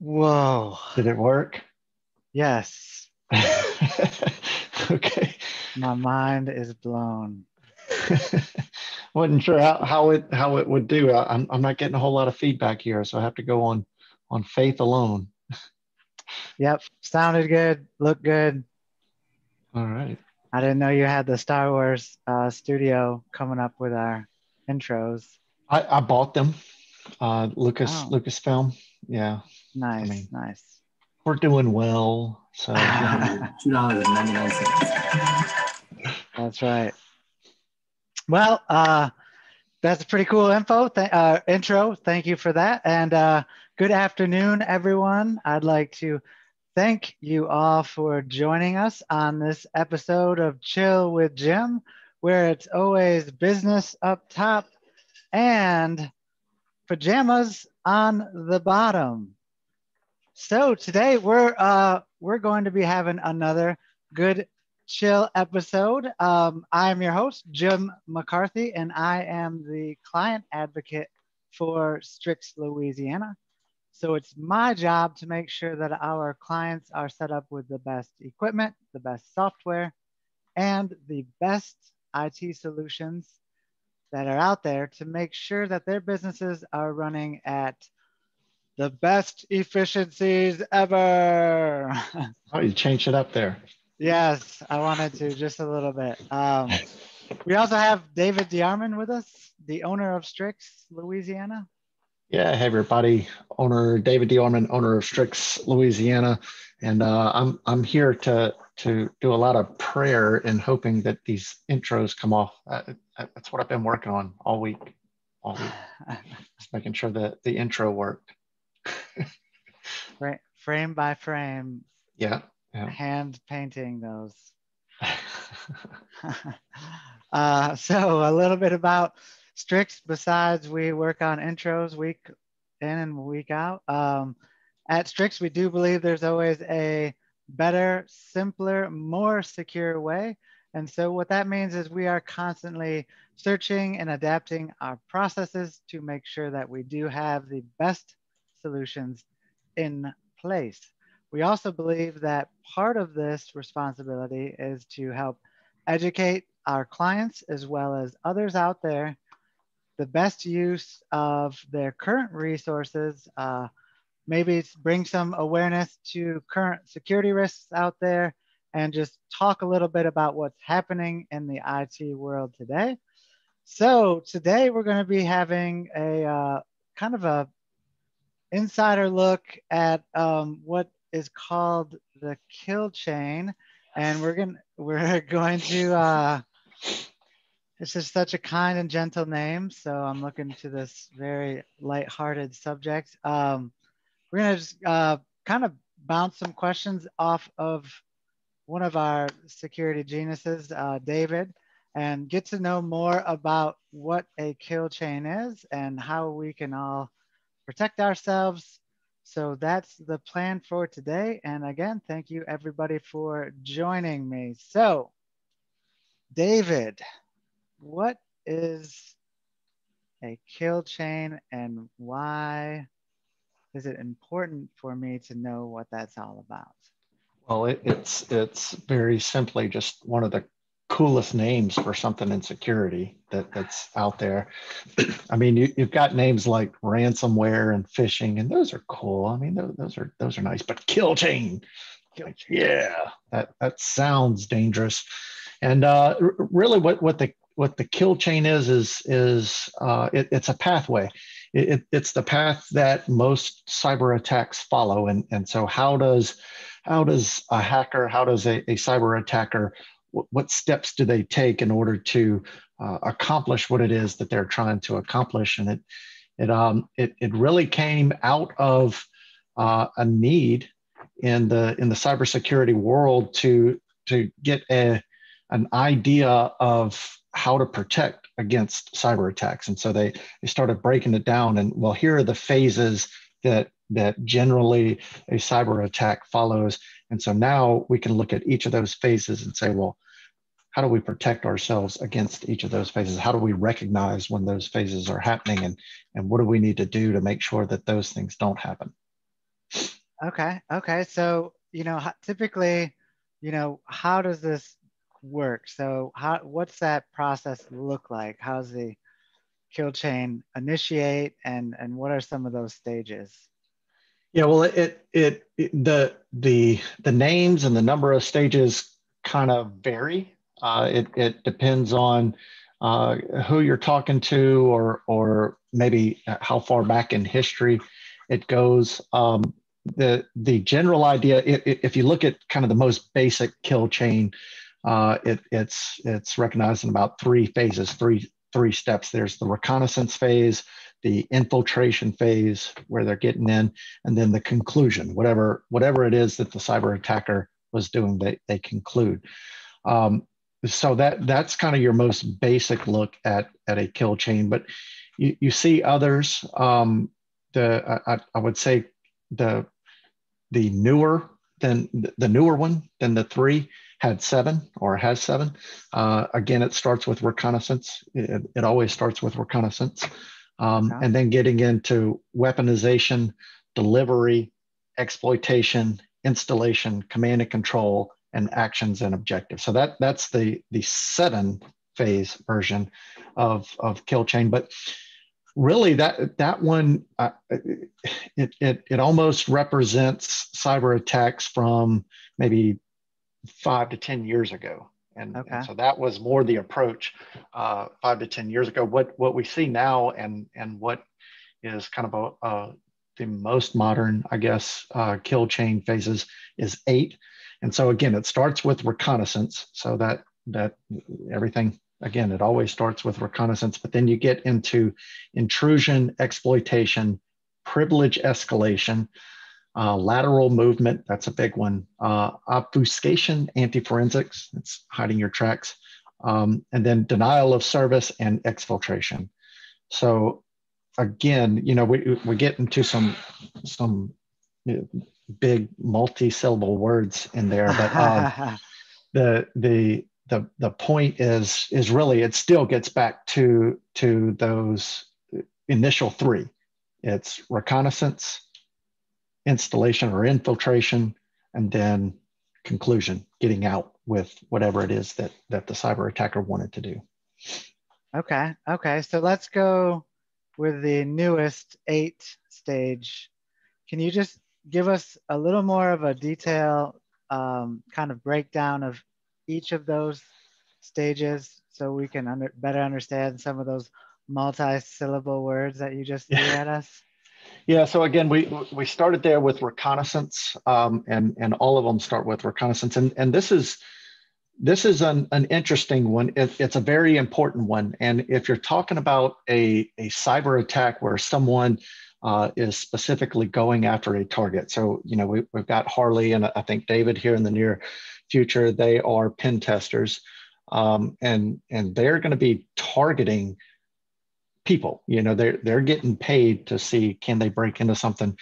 Whoa. Did it work? Yes. okay. My mind is blown. Wasn't sure how, how it how it would do. I, I'm I'm not getting a whole lot of feedback here, so I have to go on on faith alone. Yep. Sounded good. Looked good. All right. I didn't know you had the Star Wars uh, studio coming up with our intros. I, I bought them. Uh, Lucas Oh. Lucasfilm. Yeah, Nice, mean- nice. we're doing well. So Two dollars and ninety nine cents. That's right. Well, uh, that's a pretty cool info. Th- uh, intro. Thank you for that. And uh, good afternoon, everyone. I'd like to thank you all for joining us on this episode of Chill with Jim, where it's always business up top and pajamas on the bottom. So today we're uh, we're going to be having another good chill episode. Um, I'm your host, Jim McCarthy, and I am the client advocate for Strix Louisiana. So it's my job to make sure that our clients are set up with the best equipment, the best software, and the best IT solutions that are out there to make sure that their businesses are running at the best efficiencies ever. oh, you changed it up there. Yes, I wanted to just a little bit. Um, we also have David DeArmond with us, the owner of Strix, Louisiana. Yeah, hey everybody. Owner David DeArmond, owner of Strix, Louisiana, and uh, I'm I'm here to to do a lot of prayer and hoping that these intros come off. Uh, that's what I've been working on all week. All week, just making sure that the intro worked. Frame by frame, Yeah, yeah. hand painting those. uh, so a little bit about Strix. Besides, we work on intros week in and week out. Um, at Strix, we do believe there's always a better, simpler, more secure way. And so what that means is we are constantly searching and adapting our processes to make sure that we do have the best solutions in place. We also believe that part of this responsibility is to help educate our clients as well as others out there the best use of their current resources, uh, maybe bring some awareness to current security risks out there, and just talk a little bit about what's happening in the IT world today. So today we're going to be having a uh, kind of a insider look at um, what is called the kill chain, and we're going we're going to. Uh, this is such a kind and gentle name, so I'm looking to this very light-hearted subject. Um, we're gonna just uh, kind of bounce some questions off of one of our security geniuses, uh, David, and get to know more about what a kill chain is and how we can all protect ourselves. So that's the plan for today. And again, thank you everybody for joining me. So, David, what is a kill chain and why is it important for me to know what that's all about? Well, it, it's it's very simply just one of the coolest names for something in security that, that's out there. I mean, you, you've got names like ransomware and phishing, and those are cool. I mean, those, those are those are nice. But kill chain, yeah, that that sounds dangerous. And uh, really, what what the what the kill chain is is is uh, it, it's a pathway. It, it, it's the path that most cyber attacks follow. And and so how does how does a hacker, how does a, a cyber attacker, what, steps do they take in order to uh, accomplish what it is that they're trying to accomplish? And it it um it it really came out of uh, a need in the in the cybersecurity world to to get a an idea of how to protect against cyber attacks and so they they started breaking it down and well here are the phases that that generally a cyber attack follows. And so now we can look at each of those phases and say, well, how do we protect ourselves against each of those phases? How do we recognize when those phases are happening and, and what do we need to do to make sure that those things don't happen? Okay. Okay. So, you know, typically, you know, how does this work? So how, what's that process look like? How's the kill chain initiate and, and what are some of those stages? Yeah, well, it, it, it the the the names and the number of stages kind of vary. Uh, it it depends on uh, who you're talking to, or or maybe how far back in history it goes. Um, the the general idea, if, if you look at kind of the most basic kill chain, uh, it, it's it's recognized in about three phases, three three steps. There's the reconnaissance phase, the infiltration phase where they're getting in, and then the conclusion, whatever whatever it is that the cyber attacker was doing, they, they conclude. Um, so that that's kind of your most basic look at at a kill chain, but you, you see others. Um, the I, I would say the the newer than the newer one than the three had seven or has seven. Uh, again, it starts with reconnaissance. It, it always starts with reconnaissance um, and then getting into weaponization, delivery, exploitation, installation, command and control, and actions and objectives. So that that's the the seven phase version of of kill chain. But really, that that one uh, it, it it almost represents cyber attacks from maybe five to ten years ago. And, okay. and, so that was more the approach uh, five to 10 years ago. What, what we see now and, and what is kind of a, a the most modern, I guess, uh, kill chain phases is eight. And so again, it starts with reconnaissance. So that, that everything, again, it always starts with reconnaissance, but then you get into intrusion, exploitation, privilege escalation, uh, lateral movement, that's a big one. Uh, obfuscation, anti-forensics, that's hiding your tracks. Um, and then denial of service and exfiltration. So again, you know, we, we get into some, some big multi-syllable words in there, but um, the, the, the, the point is, is really, it still gets back to, to those initial three. It's reconnaissance, installation or infiltration, and then conclusion, getting out with whatever it is that, that the cyber attacker wanted to do. Okay, okay. So let's go with the newest eight stage. Can you just give us a little more of a detail um, kind of breakdown of each of those stages so we can under, better understand some of those multi-syllable words that you just threw at us? Yeah, so again, we we started there with reconnaissance, um, and and all of them start with reconnaissance, and and this is this is an, an interesting one. It, it's a very important one, and if you're talking about a a cyber attack where someone uh, is specifically going after a target, so you know we, we've got Harley and I think David here in the near future. They are pen testers, um, and and they're going to be targeting people you know they're they're getting paid to see can they break into something.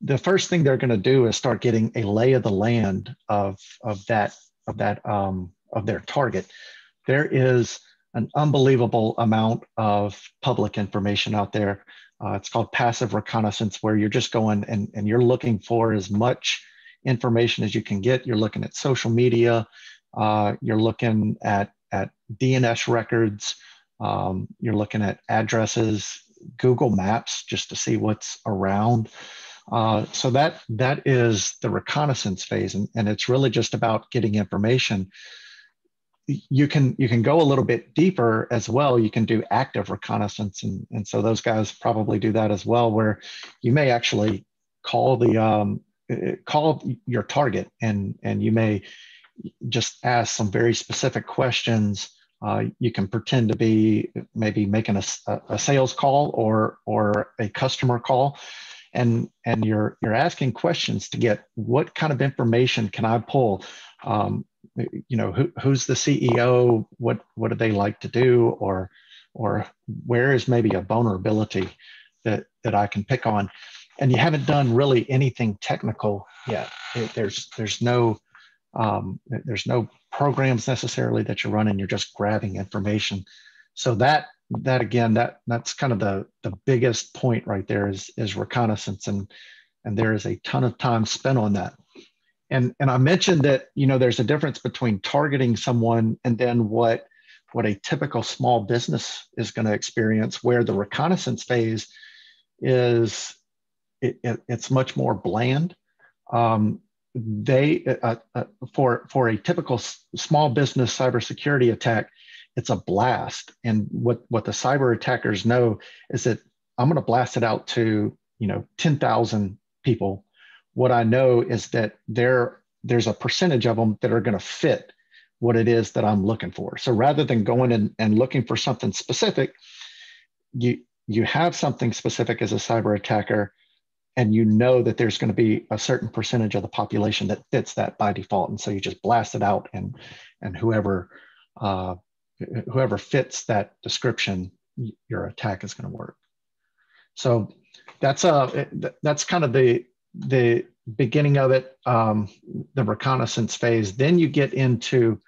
The first thing they're going to do is start getting a lay of the land of of that of that um, of their target. There is an unbelievable amount of public information out there. Uh, it's called passive reconnaissance where you're just going and, and you're looking for as much information as you can get. You're looking at social media. Uh, you're looking at at dns records um, you're looking at addresses, Google Maps, just to see what's around. Uh, so that that is the reconnaissance phase, and, and it's really just about getting information. You can you can go a little bit deeper as well. You can do active reconnaissance, and, and so those guys probably do that as well, where you may actually call the um, call your target, and and you may just ask some very specific questions uh, you can pretend to be maybe making a, a sales call or or a customer call, and and you're you're asking questions to get what kind of information can I pull. Um, you know, who, who's the CEO? What what do they like to do? Or or where is maybe a vulnerability that that I can pick on? and you haven't done really anything technical yet. It, there's there's no um, there's no programs necessarily that you're running. You're just grabbing information. So that that again that that's kind of the the biggest point right there is is reconnaissance and and there is a ton of time spent on that. And and I mentioned that you know there's a difference between targeting someone and then what what a typical small business is going to experience, where the reconnaissance phase is it, it, it's much more bland. Um, they uh, uh, for for a typical small business cybersecurity attack, it's a blast. And what what the cyber attackers know is that I'm going to blast it out to you know 10,000 people. What I know is that there there's a percentage of them that are going to fit what it is that I'm looking for. So rather than going and, and looking for something specific, you you have something specific as a cyber attacker, and you know that there's going to be a certain percentage of the population that fits that by default, and so you just blast it out, and and whoever uh, whoever fits that description, your attack is going to work. So that's uh that's kind of the the beginning of it, um, the reconnaissance phase. Then you get into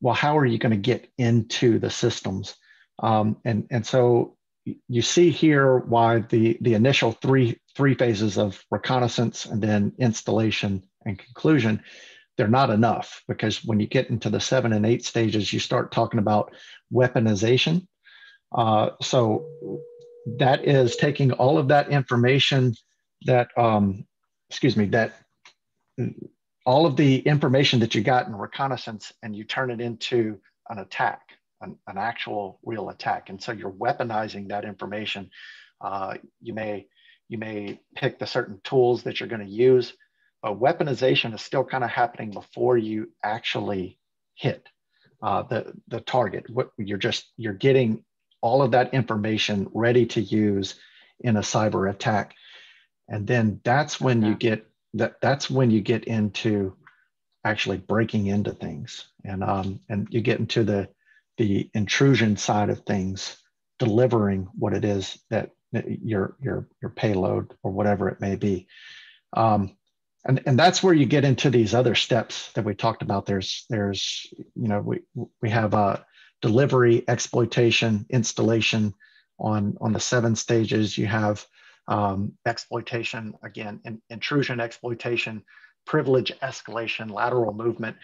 well, how are you going to get into the systems? Um, and, and so you see here why the, the initial three, three phases of reconnaissance and then installation and conclusion, they're not enough because when you get into the seven and eight stages, you start talking about weaponization. Uh, so that is taking all of that information that, um, excuse me, that all of the information that you got in reconnaissance and you turn it into an attack, an, an actual real attack. And so you're weaponizing that information. Uh, you may you may pick the certain tools that you're going to use, but weaponization is still kind of happening before you actually hit uh, the the target. What you're just you're getting all of that information ready to use in a cyber attack, and then that's when you get that that's when you get into actually breaking into things and um, and you get into the the intrusion side of things delivering what it is that, your your your payload or whatever it may be. Um, and and that's where you get into these other steps that we talked about. There's there's you know we we have uh, delivery exploitation installation on on the seven stages. You have um, exploitation, again, in, intrusion exploitation, privilege escalation, lateral movement.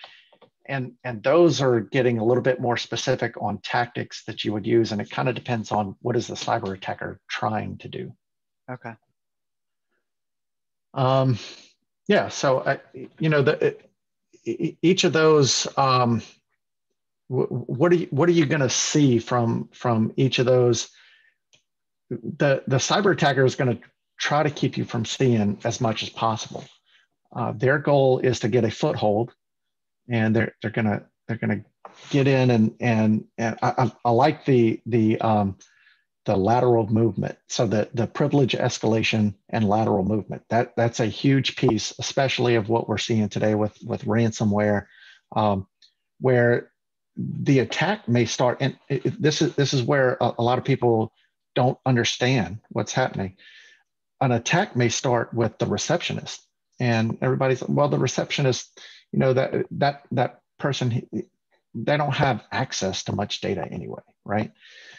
And, and those are getting a little bit more specific on tactics that you would use. And it kind of depends on what is the cyber attacker trying to do. Okay. Um, yeah, so, I, you know, the, each of those, um, what are you, what are you going to see from, from each of those the the cyber attacker is going to try to keep you from seeing as much as possible. Uh, their goal is to get a foothold, and they're they're gonna they're gonna get in and and and I, I like the the um, the lateral movement. So the the privilege escalation and lateral movement that that's a huge piece, especially of what we're seeing today with with ransomware, um, where the attack may start. And this is this is where a, a lot of people don't understand what's happening. An attack may start with the receptionist, and everybody's well, the receptionist, you know that that that person, they don't have access to much data anyway, right?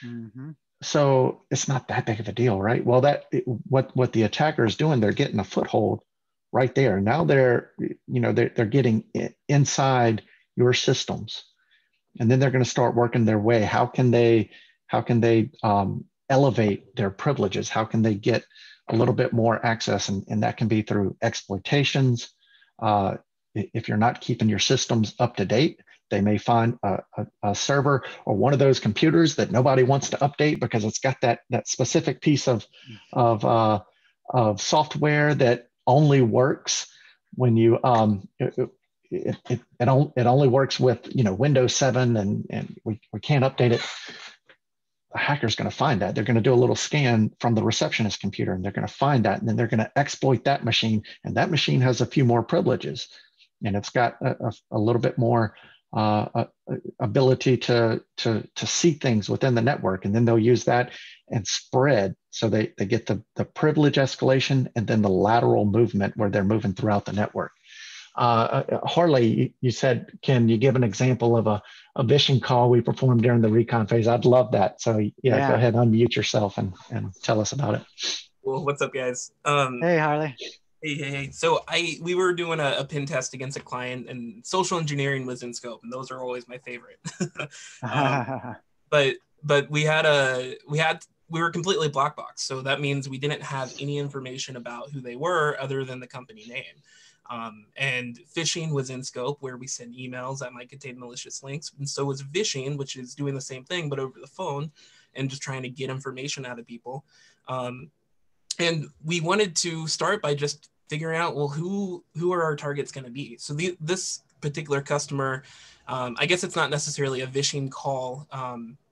Mm-hmm. So it's not that big of a deal, right? Well, that what what the attacker is doing, they're getting a foothold right there. Now they're you know they're they're getting inside your systems, and then they're going to start working their way. How can they how can they um, elevate their privileges? How can they get a little bit more access? And, and that can be through exploitations. Uh, if you're not keeping your systems up to date, they may find a, a, a, server or one of those computers that nobody wants to update because it's got that, that specific piece of, of, uh, of software that only works when you um, it, it, it, it, only works with you know Windows 7 and, and we, we can't update it a hacker's going to find that. They're going to do a little scan from the receptionist computer and they're going to find that. And then they're going to exploit that machine. And that machine has a few more privileges and it's got a, a, a little bit more uh, ability to, to, to see things within the network. And then they'll use that and spread. So they, they get the, the privilege escalation and then the lateral movement where they're moving throughout the network. Uh, uh Harley, you said, can you give an example of a, a vishing call we performed during the recon phase? I'd love that. So yeah, yeah. go ahead, unmute yourself and, and tell us about it. Well, what's up, guys? Um, hey, Harley. Hey, hey, hey. So I we were doing a, a pen test against a client, and social engineering was in scope, and those are always my favorite. um, but but we had a we had we were completely black box, so that means we didn't have any information about who they were other than the company name. Um, and phishing was in scope where we send emails that might contain malicious links, and so was vishing, which is doing the same thing but over the phone and just trying to get information out of people. Um, and we wanted to start by just figuring out well who who are our targets going to be? So the, this particular customer um, i guess it's not necessarily a vishing call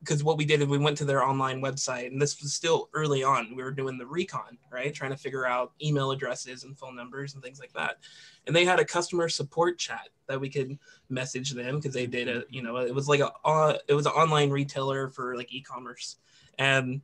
because um, what we did is we went to their online website and this was still early on. We were doing the recon right? Trying to figure out email addresses and phone numbers and things like that. And they had a customer support chat that we could message them because they did a you know it was like a uh, it was an online retailer for like e-commerce. And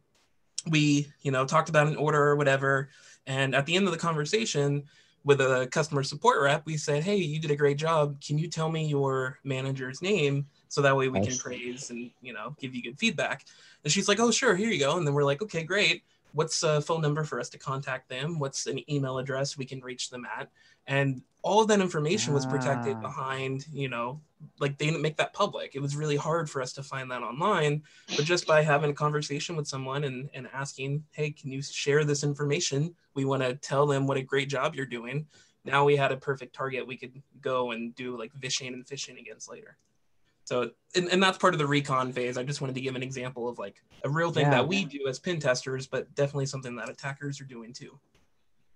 we, you know, talked about an order or whatever. And at the end of the conversation with a customer support rep, we said, Hey, you did a great job. Can you tell me your manager's name? So that way we nice. can praise and, you know, give you good feedback. And she's like, Oh, sure, here you go. And then we're like, Okay, great. What's a phone number for us to contact them? What's an email address we can reach them at? And all of that information was protected ah. behind, you know, like they didn't make that public. It was really hard for us to find that online. But just by having a conversation with someone and, and asking, hey, can you share this information? We want to tell them what a great job you're doing. Now we had a perfect target we could go and do like vishing and phishing against later. So, and, and that's part of the recon phase. I just wanted to give an example of like a real thing yeah. that we do as pen testers, but definitely something that attackers are doing too.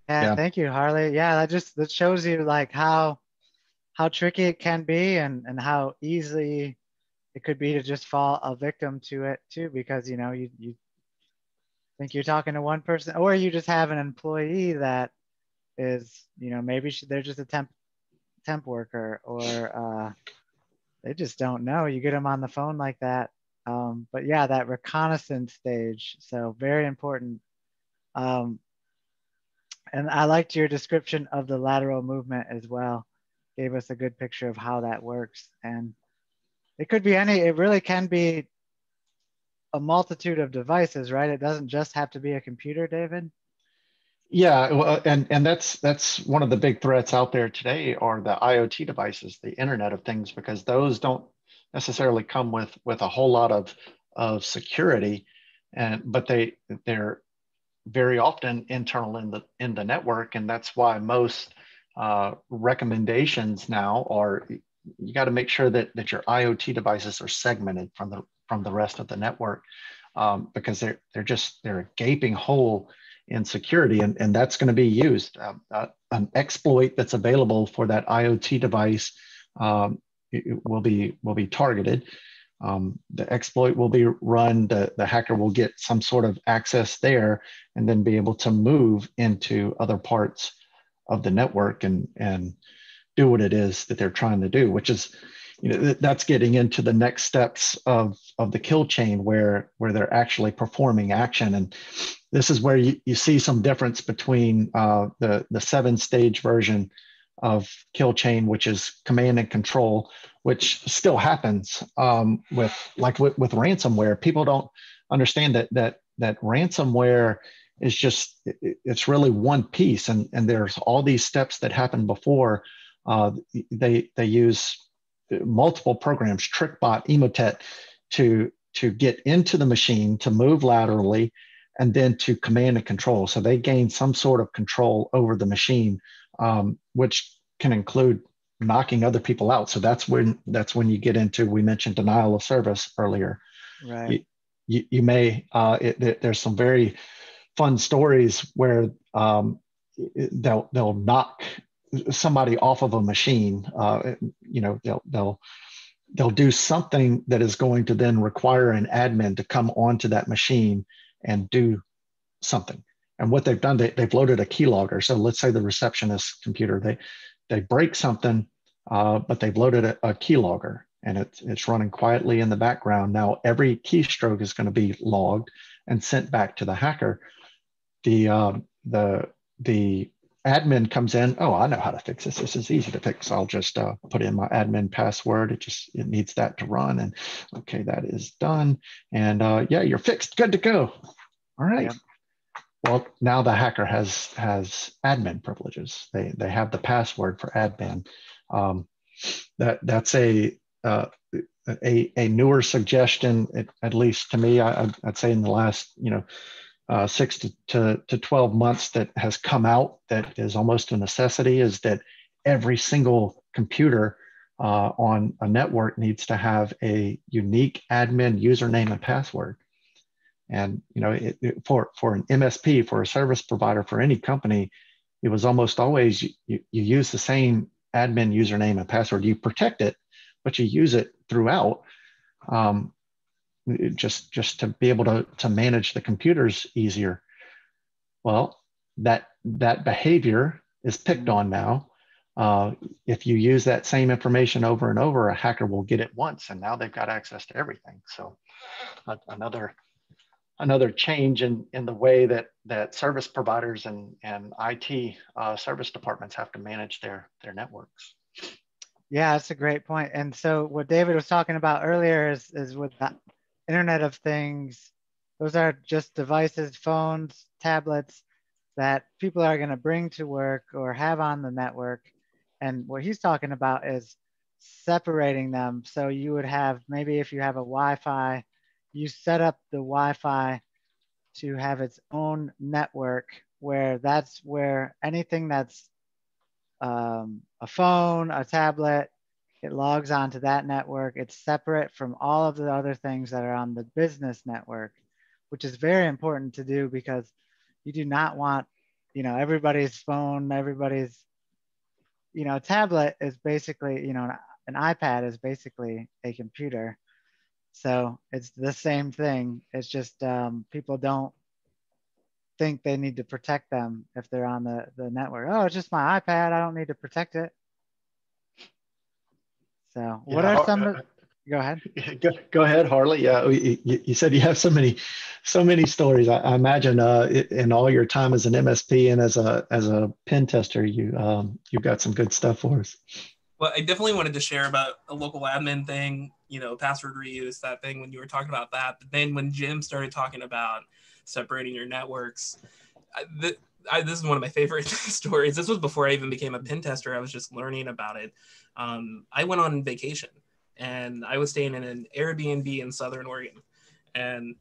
Yeah, yeah, thank you, Harley. Yeah, that just that shows you like how how tricky it can be and and how easy it could be to just fall a victim to it too because you know you you think you're talking to one person or you just have an employee that is you know maybe they're just a temp temp worker or uh, they just don't know. You get them on the phone like that. Um, but yeah that reconnaissance stage so very important. Um, and I liked your description of the lateral movement as well. Gave us a good picture of how that works. And it could be any, it really can be a multitude of devices, right? It doesn't just have to be a computer, David. Yeah, well, and and that's that's one of the big threats out there today are the IoT devices, the Internet of Things, because those don't necessarily come with with a whole lot of of security, and but they they're very often internal in the in the network, and that's why most uh, recommendations now are you got to make sure that that your IoT devices are segmented from the from the rest of the network um, because they're they're just they're a gaping hole in security, and and that's going to be used. Uh, uh, an exploit that's available for that IoT device um, will be will be targeted. Um, the exploit will be run, the, the hacker will get some sort of access there and then be able to move into other parts of the network and, and do what it is that they're trying to do, which is, you know, that's getting into the next steps of, of the kill chain where, where they're actually performing action. And this is where you, you see some difference between uh, the, the seven stage version of kill chain, which is command and control, which still happens um, with like with, with ransomware. People don't understand that that that ransomware is just it's really one piece, and and there's all these steps that happen before. Uh, they they use multiple programs, TrickBot, Emotet, to to get into the machine to move laterally, and then to command and control. So they gain some sort of control over the machine, um, which can include knocking other people out. So that's when that's when you get into we mentioned denial of service earlier. Right. You, you, you may uh, it, it, there's some very fun stories where um, they'll they'll knock somebody off of a machine. Uh, you know they'll they'll they'll do something that is going to then require an admin to come onto that machine and do something. And what they've done, they, they've loaded a keylogger. So let's say the receptionist computer, they they break something, uh, but they've loaded a, a keylogger and it's, it's running quietly in the background. Now, every keystroke is going to be logged and sent back to the hacker, the um, the the admin comes in. Oh, I know how to fix this. This is easy to fix. I'll just uh, put in my admin password. It just it needs that to run, and okay, that is done. And uh, yeah, you're fixed. Good to go. All right. Well, now the hacker has has admin privileges. They they have the password for admin. Um, that that's a uh, a, a newer suggestion, at, at least to me. I, would say in the last you know uh, six to, to, to 12 months that has come out that is almost a necessity is that every single computer uh, on a network needs to have a unique admin username and password. And you know, it, it, for for an MSP, for a service provider, for any company, it was almost always you, you, you use the same admin username and password. You protect it, but you use it throughout. Um, just just to be able to to manage the computers easier well that that behavior is picked on now uh, if you use that same information over and over a hacker will get it once and now they've got access to everything so uh, another another change in in the way that that service providers and and IT uh, service departments have to manage their their networks. Yeah, that's a great point. And so what David was talking about earlier is is with the Internet of Things. Those are just devices, phones, tablets that people are going to bring to work or have on the network. And what he's talking about is separating them. So you would have maybe if you have a Wi-Fi, you set up the Wi-Fi to have its own network where that's where anything that's um, a phone, a tablet, it logs onto that network. It's separate from all of the other things that are on the business network, which is very important to do because you do not want, you know, everybody's phone, everybody's, you know, tablet is basically, you know, an, an iPad is basically a computer. So it's the same thing. It's just um, people don't think they need to protect them if they're on the, the network. Oh, it's just my iPad. I don't need to protect it. So, what yeah, are some? Uh, go ahead. Go, go ahead, Harley. Yeah, you, you, said you have so many, so many stories. I, I imagine uh, in all your time as an MSP and as a as a pen tester, you um, you got some good stuff for us. Well, I definitely wanted to share about a local admin thing, you know, password reuse, that thing when you were talking about that. But then when Jim started talking about separating your networks, the, I, this is one of my favorite stories. This was before I even became a pen tester. I was just learning about it. Um, I went on vacation and I was staying in an Airbnb in Southern Oregon. And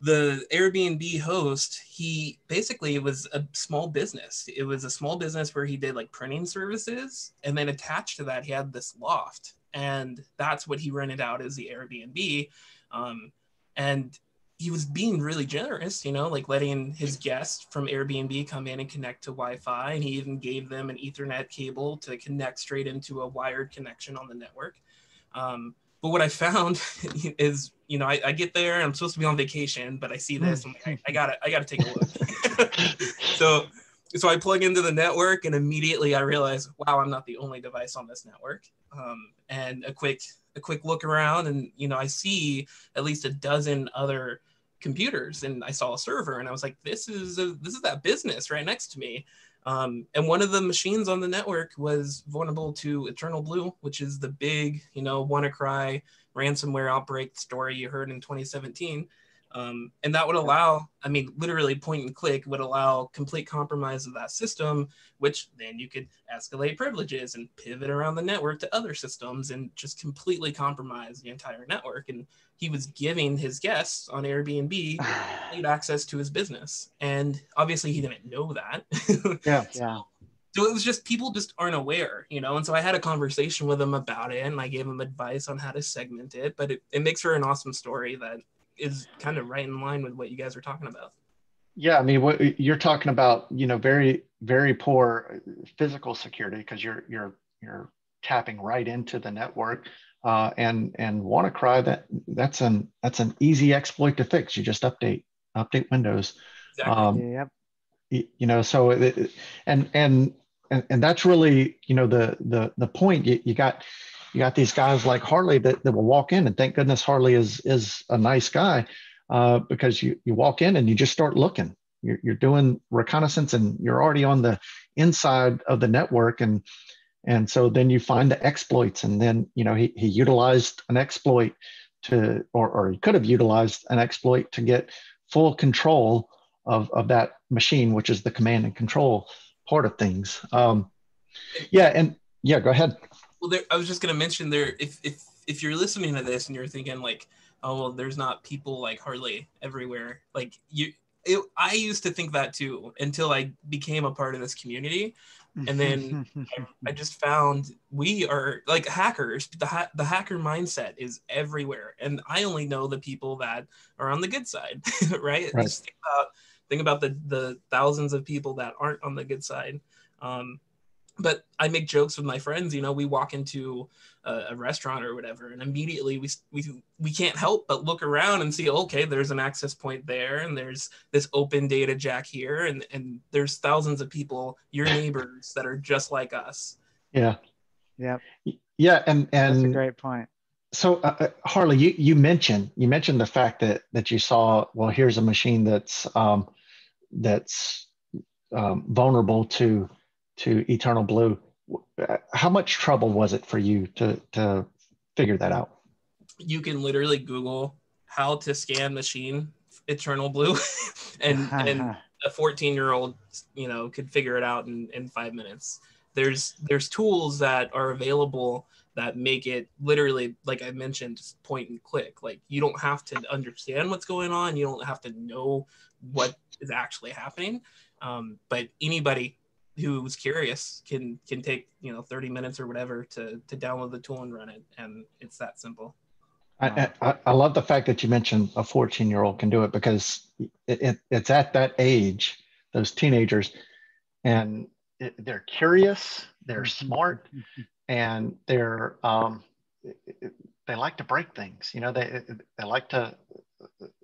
the Airbnb host, he basically was a small business. It was a small business where he did like printing services. And then attached to that, he had this loft. And that's what he rented out as the Airbnb. Um, and he was being really generous, you know, like letting his guests from Airbnb come in and connect to Wi-Fi, and he even gave them an Ethernet cable to connect straight into a wired connection on the network. Um, but what I found is, you know, I, I, get there, I'm supposed to be on vacation, but I see this, like, I, I, gotta, I gotta take a look. so, so I plug into the network, and immediately I realize, wow, I'm not the only device on this network. Um, and a quick a quick look around and you know i see at least a dozen other computers and i saw a server and i was like this is a, this is that business right next to me um, and one of the machines on the network was vulnerable to eternal blue which is the big you know wannacry ransomware outbreak story you heard in 2017 um, and that would allow, I mean, literally point and click would allow complete compromise of that system, which then you could escalate privileges and pivot around the network to other systems and just completely compromise the entire network. And he was giving his guests on Airbnb access to his business. And obviously he didn't know that. yeah. yeah. So it was just people just aren't aware, you know. And so I had a conversation with him about it and I gave him advice on how to segment it. But it, it makes for an awesome story that is kind of right in line with what you guys are talking about. Yeah, I mean, what you're talking about, you know, very very poor physical security because you're you're you're tapping right into the network. Uh, and and WannaCry that that's an that's an easy exploit to fix. You just update update Windows. Exactly. Um, yep. You, you know, so it, and and and and that's really you know the the the point. You, you got you got these guys like Harley that, that will walk in and thank goodness Harley is is a nice guy. uh, because you, you walk in and you just start looking. You're, you're doing reconnaissance and you're already on the inside of the network. And, and so then you find the exploits. And then, you know, he, he utilized an exploit to, or, or he could have utilized an exploit to get full control of, of that machine, which is the command and control part of things. Um, yeah. And yeah, go ahead. Well, there, I was just going to mention there, if, if, if you're listening to this and you're thinking like, oh well there's not people like harley everywhere like you it, i used to think that too until i became a part of this community. And then I, I, just found we are like hackers. The, ha- the hacker mindset is everywhere. And i only know the people that are on the good side right, right. Just think about think about the the thousands of people that aren't on the good side. Um, but I make jokes with my friends. You know, we walk into a, a, restaurant or whatever, and immediately we we we can't help but look around and see, okay, there's an access point there, and there's this open data jack here, and and there's thousands of people, your neighbors, that are just like us. Yeah. Yeah. Yeah, and and that's a great point. So uh, uh, Harley, you you mentioned you mentioned the fact that that you saw. Well, here's a machine that's um, that's um, vulnerable to to Eternal Blue. How much trouble was it for you to to figure that out? You can literally Google how to scan machine Eternal Blue, and and a 14 year old you know could figure it out in in five minutes. There's there's tools that are available that make it literally like i mentioned point and click like you don't have to understand what's going on you don't have to know what is actually happening um, but anybody who's curious can can take you know 30 minutes or whatever to to download the tool and run it and it's that simple. I, I, I love the fact that you mentioned a 14 year old can do it because it, it, it's at that age those teenagers and it, they're curious they're smart and they're um, they like to break things you know they they like to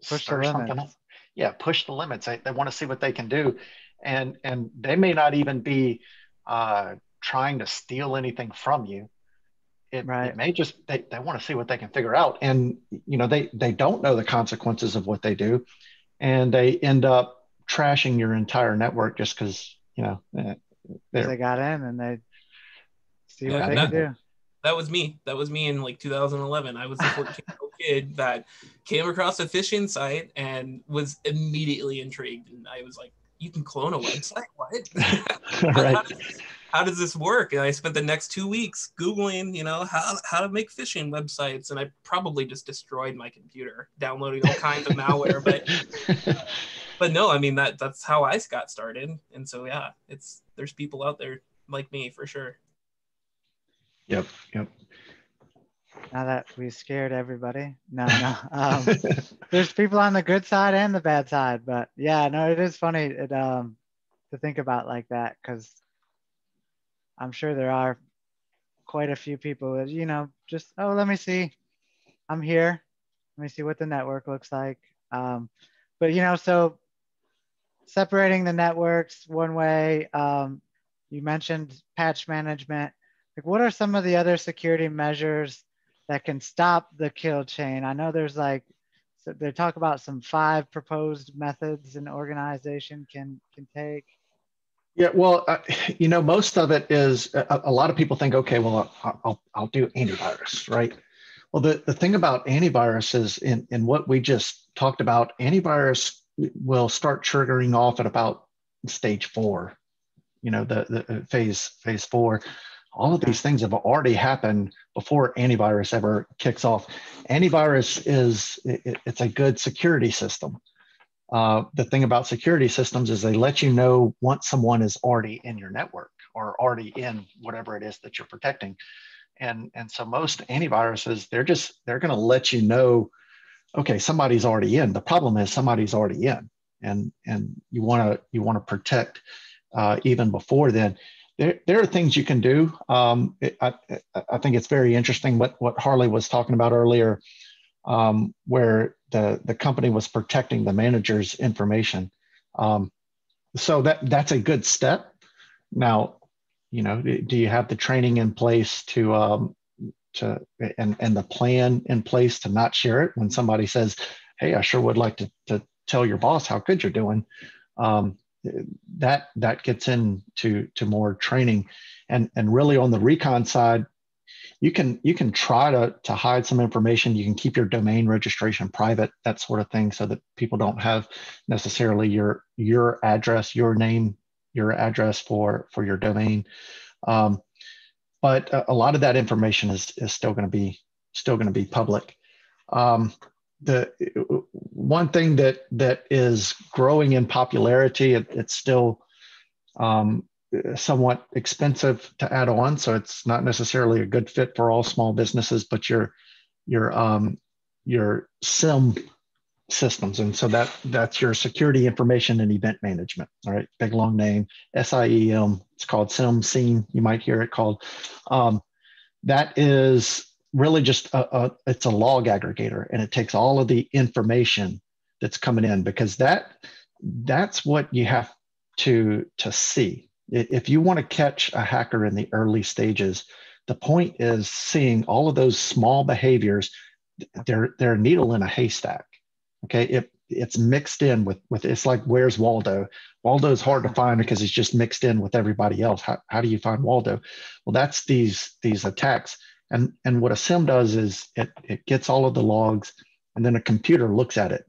push the limits. yeah push the limits. They, they want to see what they can do and and they may not even be uh, trying to steal anything from you. It, right. it may just they, they want to see what they can figure out, and you know they they don't know the consequences of what they do, and they end up trashing your entire network just because you know eh, they got in and they see yeah, what they that, can do. That was me. That was me in like 2011. I was a 14 year old kid that came across a phishing site and was immediately intrigued, and I was like, you can clone a website. What? right. how, does, how, does, this work? And I spent the next two weeks googling, you know, how how to make phishing websites, and I probably just destroyed my computer, downloading all kinds of malware. But but no, I mean that that's how I got started, and so yeah, it's there's people out there like me for sure. Yep. Yep now that we scared everybody. No, no. Um, there's people on the good side and the bad side, but yeah, no, it is funny it, um, to think about like that because I'm sure there are quite a few people that you know just oh let me see, I'm here, let me see what the network looks like. Um, but you know so separating the networks one way. Um, you mentioned patch management. Like, what are some of the other security measures that can stop the kill chain. I know there's like so they talk about some five proposed methods an organization can can take. Yeah, well, uh, you know, most of it is a, a, lot of people think, okay, well, I'll, I'll, I'll do antivirus, right? Well, the, the thing about antivirus is in, in what we just talked about, antivirus will start triggering off at about stage four, you know, the, the uh, phase phase four all of these things have already happened before antivirus ever kicks off. Antivirus is it, it's a good security system. Uh, the thing about security systems is they let you know once someone is already in your network or already in whatever it is that you're protecting. And, and so most antiviruses, they're just, they're going to let you know, okay, somebody's already in. The problem is somebody's already in and, and you want to, you want to protect uh, even before then there, there are things you can do. Um, it, I, I think it's very interesting what, what Harley was talking about earlier, um, where the, the company was protecting the manager's information. Um, so that, that's a good step. Now, you know, do you have the training in place to, um, to and, and the plan in place to not share it when somebody says, hey, I sure would like to, to tell your boss how good you're doing. Um, that that gets into to more training, and and really on the recon side, you can you can try to to hide some information. You can keep your domain registration private, that sort of thing, so that people don't have necessarily your your address, your name, your address for for your domain. Um, but a, a, lot of that information is is still going to be still going to be public. Um, the one thing that that is growing in popularity, it, it's still um, somewhat expensive to add on, so it's not necessarily a good fit for all small businesses. But your your um, your SIEM systems, and so that that's your security information and event management. All right, big long name, SIEM. It's called SIEM. SIEM. You might hear it called. Um, that is really just a, a, it's a log aggregator and it takes all of the information that's coming in because that that's what you have to to see. If you want to catch a hacker in the early stages the point is seeing all of those small behaviors they're they're a needle in a haystack okay? If it's mixed in with with it's like where's waldo? Waldo's hard to find because it's just mixed in with everybody else. How, how do you find waldo? Well that's these these attacks and, and what a SIEM does is it, it gets all of the logs and then a computer looks at it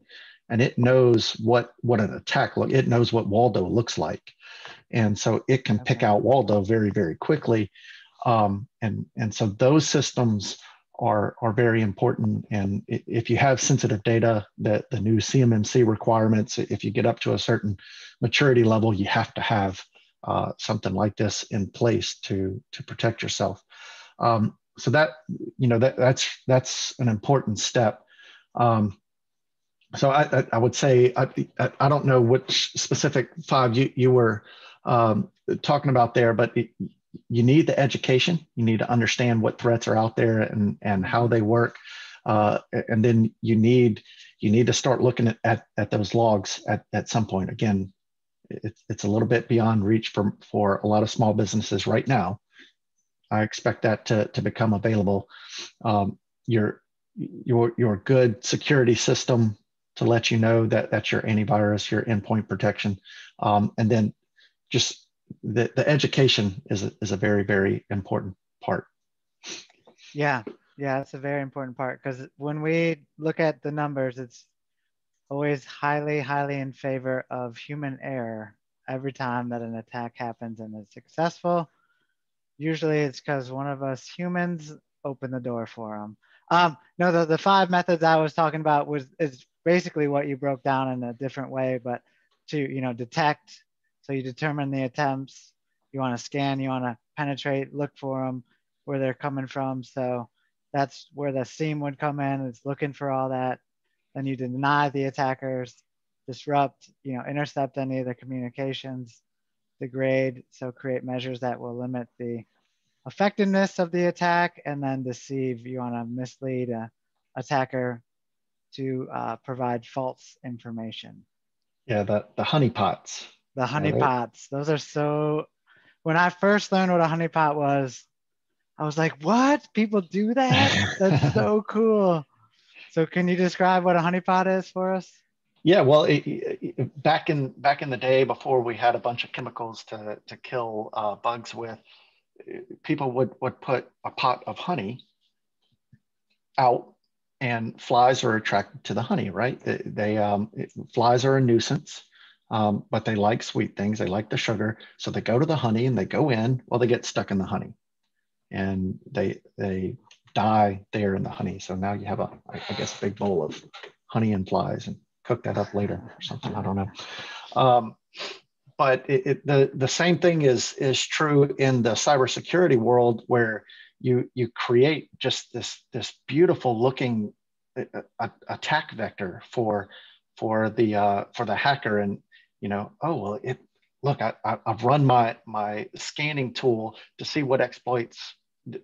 and it knows what, what an attack look, it knows what Waldo looks like. And so it can pick out Waldo very, very quickly. Um, and, and so those systems are, are very important. And if you have sensitive data, that the new CMMC requirements, if you get up to a certain maturity level, you have to have uh, something like this in place to, to protect yourself. Um, so that you know that that's that's an important step. Um, so I, I, would say I, I don't know which specific five you, you were um, talking about there, but it, you need the education. You need to understand what threats are out there and and how they work, uh, and then you need you need to start looking at at, at those logs at, at some point. Again, it's it's a little bit beyond reach for for a lot of small businesses right now. I expect that to, to become available. Um, your, your, your good security system to let you know that that's your antivirus, your endpoint protection. Um, and then just the, the education is a, is a very, very important part. Yeah, yeah, it's a very important part because when we look at the numbers, it's always highly, highly in favor of human error every time that an attack happens and is successful Usually it's because one of us humans open the door for them. Um, no, the, the five methods I was talking about was is basically what you broke down in a different way, but to, you know, detect, so you determine the attempts, you want to scan, you want to penetrate, look for them, where they're coming from. So that's where the SIEM would come in. It's looking for all that. Then you deny the attackers, disrupt, you know, intercept any of the communications, degrade, so create measures that will limit the effectiveness of the attack and then deceive. You want to mislead a attacker to uh, provide false information. Yeah, the, the honeypots. The honeypots. Those are so. When I first learned what a honeypot was, I was like, what? People do that? That's so cool. So, can you describe what a honeypot is for us? Yeah, well, it, it, back in back in the day, before we had a bunch of chemicals to to kill uh, bugs with, people would would put a pot of honey out, and flies are attracted to the honey. Right? They, they um, it, flies are a nuisance, um, but they like sweet things. They like the sugar, so they go to the honey and they go in. Well, they get stuck in the honey, and they they die there in the honey. So now you have a I guess a big bowl of honey and flies and cook that up later or something. I don't know. Um, but it, it, the the same thing is is true in the cybersecurity world where you you create just this this beautiful looking uh, uh, attack vector for for the uh, for the hacker and you know oh well it look I, I've run my my scanning tool to see what exploits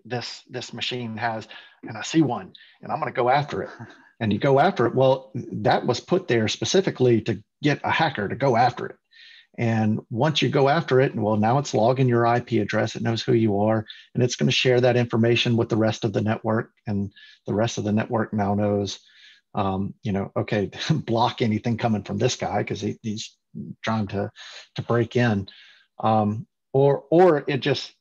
this this machine has and I see one and I'm going to go after it and you go after it. Well, that was put there specifically to get a hacker to go after it. And once you go after it, well, now it's logging your IP address. It knows who you are, and it's going to share that information with the rest of the network. And the rest of the network now knows um, you know, okay, block anything coming from this guy because he, he's trying to to break in, um, or or it just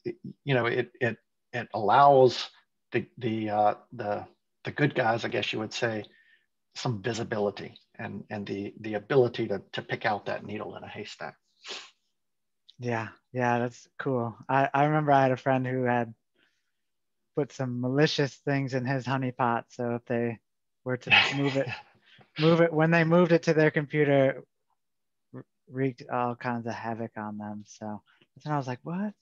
you know it it it allows the the uh, the the good guys, I guess you would say, some visibility and and the the ability to to pick out that needle in a haystack. Yeah, yeah, that's cool. I, I remember I had a friend who had put some malicious things in his honeypot. So if they were to move it, move it when they moved it to their computer, wreaked all kinds of havoc on them. So and I was like, what?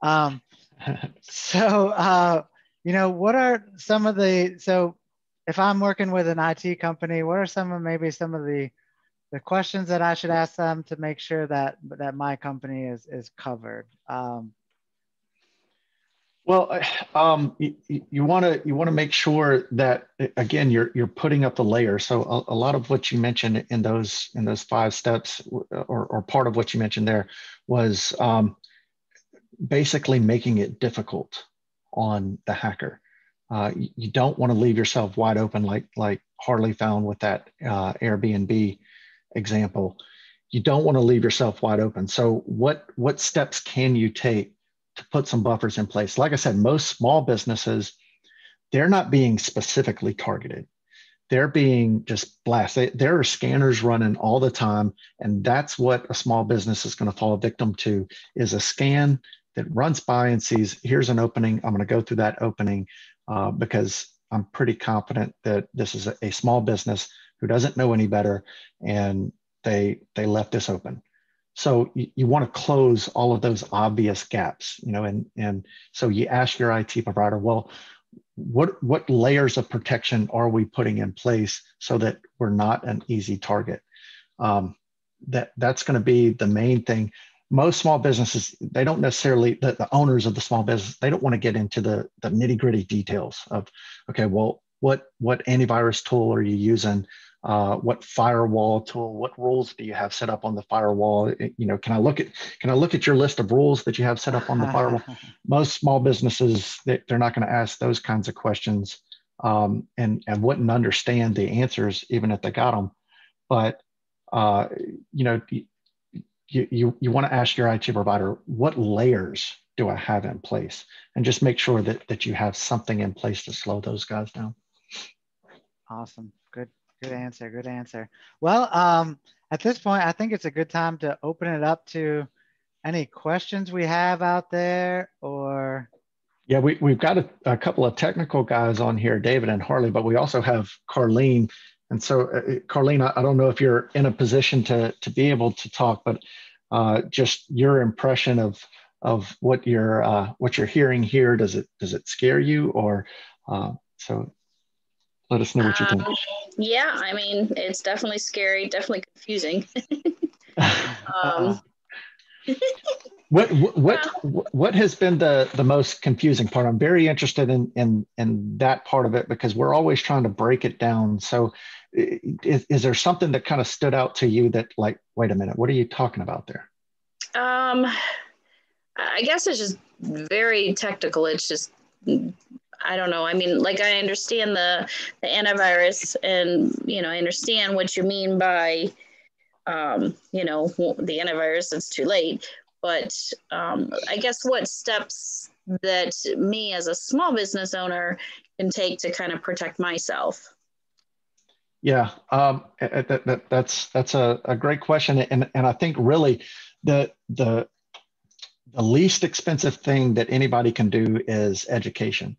Um, so uh, you know, what are some of the so if I'm working with an IT company, what are some of maybe some of the the questions that I should ask them to make sure that that my company is is covered. Um, well, um, you want to you want to make sure that again you're you're putting up the layer. So a, a, lot of what you mentioned in those in those five steps, or, or part of what you mentioned there, was um, basically making it difficult on the hacker. Uh, you don't want to leave yourself wide open like like Harley found with that uh, Airbnb example, you don't want to leave yourself wide open. So what what steps can you take to put some buffers in place? Like I said, most small businesses, they're not being specifically targeted. They're being just blasted. There are scanners running all the time, and that's what a small business is going to fall victim to: is a scan that runs by and sees here's an opening. I'm going to go through that opening uh, because I'm pretty confident that this is a, a small business who doesn't know any better, and they they left this open. So you, you want to close all of those obvious gaps, you know, and and so you ask your IT provider, well, what what layers of protection are we putting in place so that we're not an easy target? Um, that that's going to be the main thing. Most small businesses they don't necessarily the, the owners of the small business they don't want to get into the the nitty gritty details of okay, well, what what antivirus tool are you using? uh, what firewall tool, what rules do you have set up on the firewall? You know, can I look at can I look at your list of rules that you have set up on the firewall? Most small businesses they're not going to ask those kinds of questions um, and and wouldn't understand the answers even if they got them. But uh, you know, you you you want to ask your IT provider what layers do I have in place, and just make sure that that you have something in place to slow those guys down. Awesome. Good. Good answer. Good answer. Well, um, at this point, I think it's a good time to open it up to any questions we have out there or. Yeah, we, we've got a, a couple of technical guys on here, David and Harley, but we also have Carlene. And so, uh, uh Carlene, I, I, don't know if you're in a position to, to be able to talk, but uh, just your impression of of what you're uh, what you're hearing here. Does it does it scare you or uh, so? Let us know what you think. Um, yeah, I mean, it's definitely scary, definitely confusing. um, what what what has been the the most confusing part? I'm very interested in in in that part of it because we're always trying to break it down. So, is, is there something that kind of stood out to you that like, wait a minute, what are you talking about there? Um, I guess it's just very technical. It's just I don't know. I mean, like I understand the the antivirus, and you know, I understand what you mean by, um, you know, the antivirus. It's too late, but um, I guess what steps that me as a small business owner can take to kind of protect myself. Yeah, um, that, that, that's that's a, a great question, and and I think really the the the least expensive thing that anybody can do is education.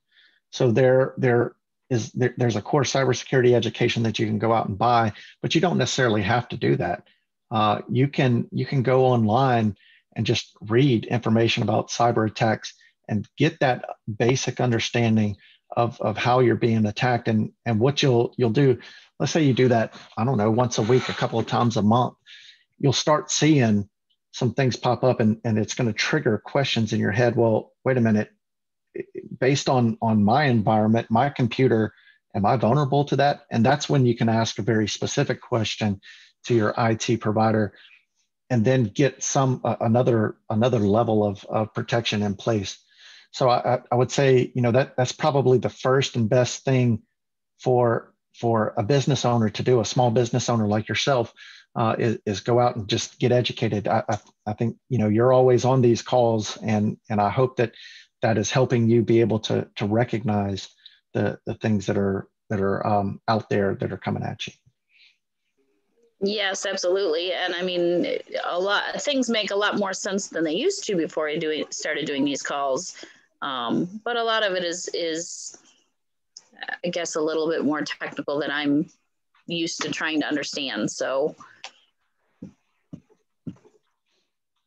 So there, there is there, there's a course cybersecurity education that you can go out and buy, but you don't necessarily have to do that. Uh, you can you can go online and just read information about cyber attacks and get that basic understanding of, of how you're being attacked and, and what you'll you'll do. Let's say you do that, I don't know, once a week, a couple of times a month, you'll start seeing some things pop up and, and it's going to trigger questions in your head. Well, wait a minute, based on on my environment my computer am i vulnerable to that? And that's when you can ask a very specific question to your it provider and then get some uh, another another level of, of protection in place. So I, I would say you know that that's probably the first and best thing for for a business owner to do, a small business owner like yourself, uh, is, is, go out and just get educated. I, I, I, think you know you're always on these calls, and and I hope that that is helping you be able to to recognize the the things that are that are um, out there that are coming at you. Yes, absolutely. And I mean, a lot things make a lot more sense than they used to before I doing started doing these calls. Um, but a lot of it is is I guess a little bit more technical than I'm used to trying to understand. So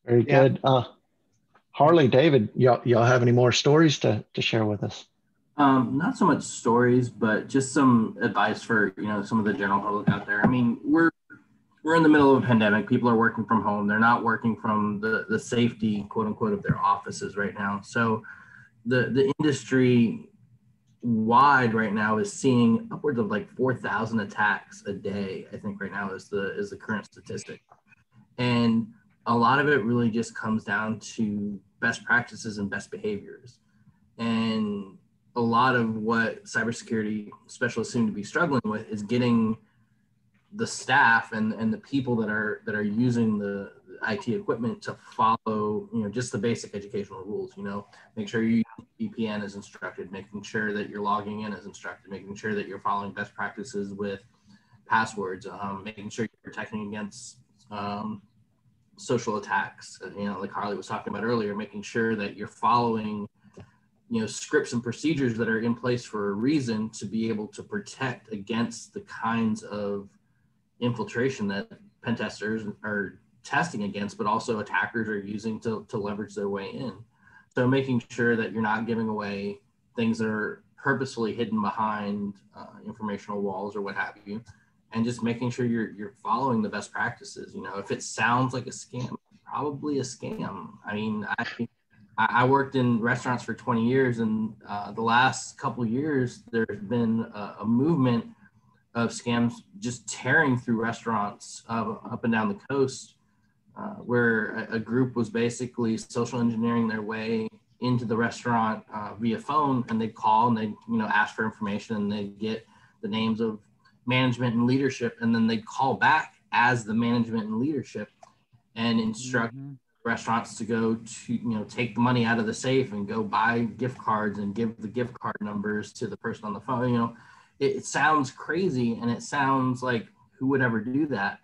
very good. Yeah. Uh, Harley, David, y'all, y'all have any more stories to, to share with us? Um, not so much stories, but just some advice for you know some of the general public out there. I mean, we're we're in the middle of a pandemic. People are working from home. They're not working from the the safety, quote unquote, of their offices right now. So, the the industry wide right now is seeing upwards of like 4,000 attacks a day. I think right now is the is the current statistic, and a lot of it really just comes down to best practices and best behaviors. And a lot of what cybersecurity specialists seem to be struggling with is getting the staff and, and the people that are that are using the IT equipment to follow, you know, just the basic educational rules. You know, make sure you VPN is instructed, making sure that you're logging in as instructed, making sure that you're following best practices with passwords, um, making sure you're protecting against um, social attacks. You know, like Harley was talking about earlier, making sure that you're following you know scripts and procedures that are in place for a reason to be able to protect against the kinds of infiltration that pen testers are testing against but also attackers are using to, to leverage their way in. So making sure that you're not giving away things that are purposefully hidden behind uh, informational walls or what have you. And just making sure you're you're following the best practices. You know if it sounds like a scam probably a scam. I mean i I, worked in restaurants for 20 years, and uh, the last couple years, there's been a, a, movement of scams just tearing through restaurants uh, up and down the coast, uh, where a, a, group was basically social engineering their way into the restaurant uh, via phone, and they'd call and they you know ask for information, and they'd get the names of management and leadership, and then they'd call back as the management and leadership and instruct. Mm-hmm restaurants to go to you know take the money out of the safe and go buy gift cards and give the gift card numbers to the person on the phone you know it, it sounds crazy and it sounds like who would ever do that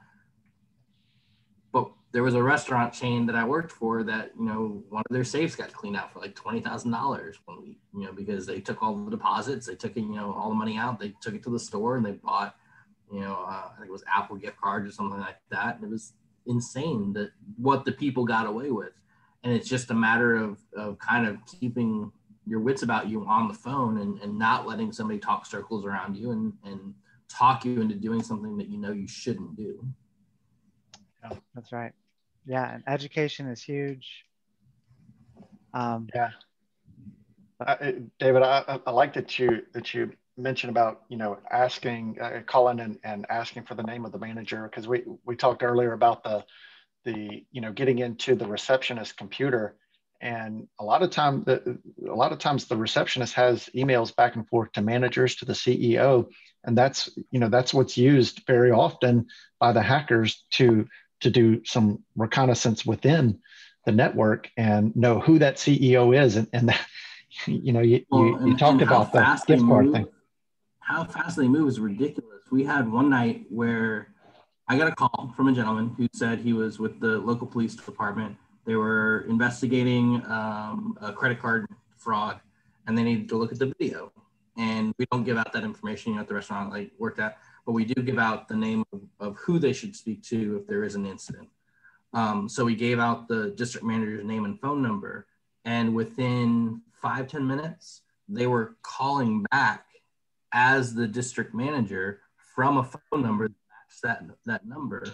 there was a restaurant chain that I worked for that you know one of their safes got cleaned out for like twenty thousand dollars one week you know because they took all the deposits they took you know all the money out they took it to the store and they bought you know uh, I think it was Apple gift cards or something like that and it was insane that what the people got away with. And it's just a matter of, of kind of keeping your wits about you on the phone and, and not letting somebody talk circles around you and, and talk you into doing something that you know you shouldn't do. Yeah, that's right. Yeah, and education is huge. Um, yeah, uh, David, I, I like that you that you mention about you know asking uh, calling and, and asking for the name of the manager because we we talked earlier about the the you know getting into the receptionist computer and a lot of time the, a lot of times the receptionist has emails back and forth to managers to the ceo and that's you know that's what's used very often by the hackers to to do some reconnaissance within the network and know who that ceo is and, and that, you know you, well, you, you talked about the gift card move. thing how fast they move is ridiculous. We had one night where I got a call from a gentleman who said he was with the local police department. They were investigating um, a credit card fraud, and they needed to look at the video. And we don't give out that information you know, at the restaurant like worked at, but we do give out the name of, of who they should speak to if there is an incident. Um, so we gave out the district manager's name and phone number, and within five ten minutes, they were calling back as the district manager from a phone number that that number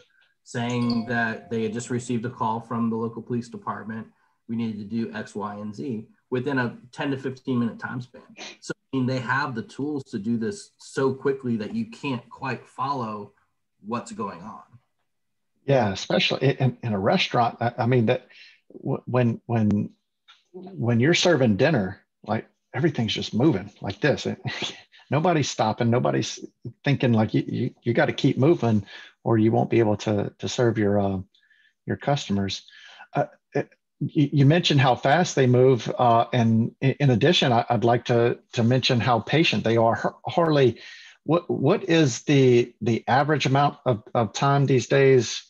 saying that they had just received a call from the local police department we needed to do x y and z within a 10 to 15 minute time span. So i mean they have the tools to do this so quickly that you can't quite follow what's going on. Yeah especially in, in a restaurant I, I mean that when when when you're serving dinner like everything's just moving like this. Nobody's stopping nobody's thinking like you you, you got to keep moving or you won't be able to to serve your uh, your customers. Uh, you, mentioned how fast they move uh, and in addition I, would like to to mention how patient they are harley what what is the the average amount of, of time these days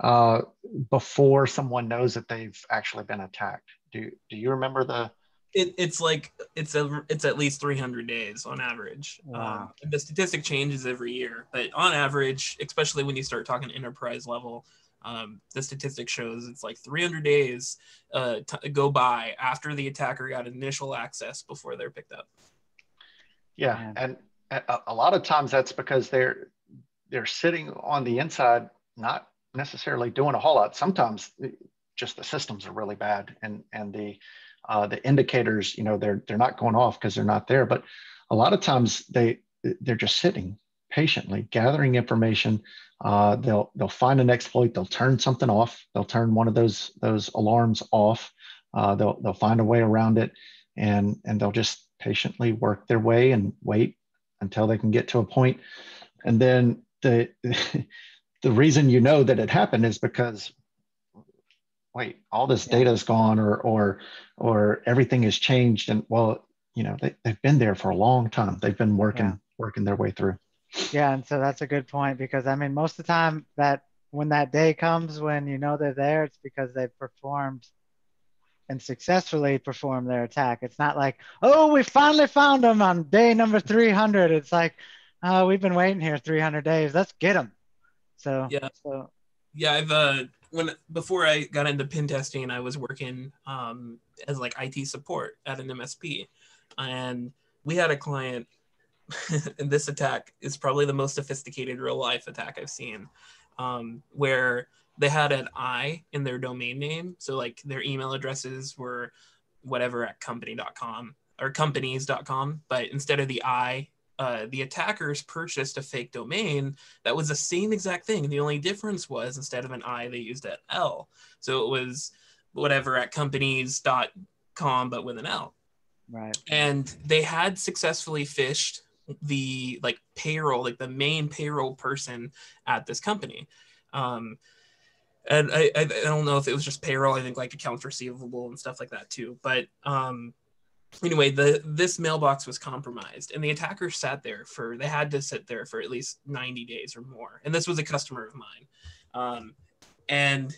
uh, before someone knows that they've actually been attacked do do you remember the it, it's like it's a it's at least 300 days on average. Wow. Um, the statistic changes every year, but on average, especially when you start talking enterprise level, um, the statistic shows it's like 300 days uh, t- go by after the attacker got initial access before they're picked up. Yeah, and a, a lot of times that's because they're they're sitting on the inside, not necessarily doing a whole lot. Sometimes just the systems are really bad, and and the uh, the indicators, you know, they're they're not going off because they're not there. But a lot of times they they're just sitting patiently, gathering information. Uh, they'll they'll find an exploit. They'll turn something off. They'll turn one of those those alarms off. Uh, they'll they'll find a way around it, and and they'll just patiently work their way and wait until they can get to a point. And then the the reason you know that it happened is because wait, all this data is gone or or or everything has changed. And well, you know, they, they've been there for a long time. They've been working yeah. working their way through. Yeah, and so that's a good point because I mean, most of the time that when that day comes when you know they're there, it's because they've performed and successfully performed their attack. It's not like, oh, we finally found them on day number 300. It's like, oh, we've been waiting here 300 days. Let's get them. So yeah, so yeah, I've uh, when before I got into pen testing, I was working um, as like IT support at an MSP, and we had a client. and this attack is probably the most sophisticated real life attack I've seen, um, where they had an I in their domain name, so like their email addresses were whatever at company.com or companies.com, but instead of the I, uh, the attackers purchased a fake domain that was the same exact thing. The only difference was instead of an I, they used an L. So it was whatever at companies.com, but with an L. Right. And they had successfully phished the like payroll, like the main payroll person at this company. Um, and I, I, don't know if it was just payroll. I think like accounts receivable and stuff like that too. But um, anyway, the this mailbox was compromised, and the attacker sat there for they had to sit there for at least 90 days or more. And this was a customer of mine. Um, and